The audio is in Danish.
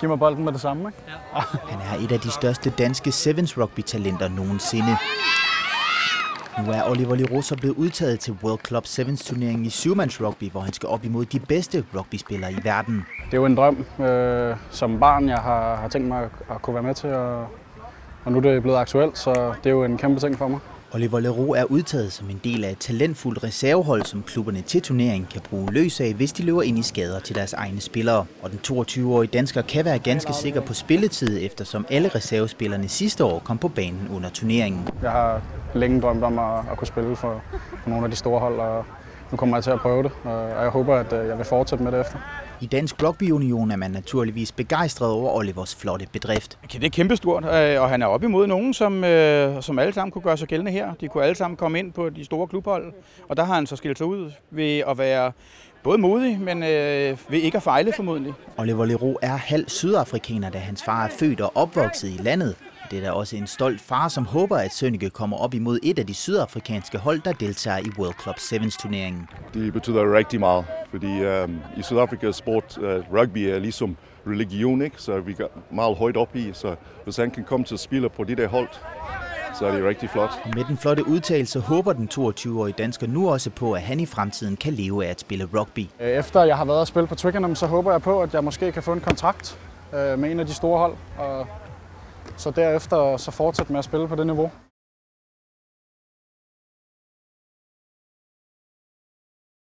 Giv mig bolden med det samme, ikke? Han er et af de største danske Sevens rugby-talenter nogensinde. Nu er Oliver Leroux så blevet udtaget til World Club Sevens turneringen i syvmands rugby, hvor han skal op imod de bedste rugbyspillere i verden. Det er jo en drøm øh, som barn, jeg har, har tænkt mig at, at kunne være med til, og, og nu er det blevet aktuelt, så det er jo en kæmpe ting for mig. Oliver Leroux er udtaget som en del af et talentfuldt reservehold, som klubberne til turneringen kan bruge løs af, hvis de løber ind i skader til deres egne spillere. Og den 22-årige dansker kan være ganske sikker på spilletid, eftersom alle reservespillerne sidste år kom på banen under turneringen. Jeg har længe drømt om at, at kunne spille for, for nogle af de store hold, og nu kommer jeg til at prøve det, og jeg håber, at øh, jeg vil fortsætte med det efter. I Dansk Rugby Union er man naturligvis begejstret over Olivers flotte bedrift. Det er kæmpestort, øh, og han er op imod nogen, som, øh, som alle sammen kunne gøre sig gældende her. De kunne alle sammen komme ind på de store klubhold, og der har han så skilt sig ud ved at være både modig, men øh, ved ikke at fejle formodentlig. Oliver Leroux er halv sydafrikaner, da hans far er født og opvokset i landet. Det er da også en stolt far, som håber, at Sønneke kommer op imod et af de sydafrikanske hold, der deltager i World Club Sevens turneringen. Det betyder rigtig meget, fordi um, i Sydafrika sport uh, rugby er ligesom religion, ikke? så vi går meget højt op i, så hvis han kan komme til at spille på det der hold, så er det rigtig flot. Og med den flotte udtalelse håber den 22-årige dansker nu også på, at han i fremtiden kan leve af at spille rugby. Efter jeg har været at spille på Twickenham, så håber jeg på, at jeg måske kan få en kontrakt øh, med en af de store hold, og så derefter så fortsætte med at spille på det niveau.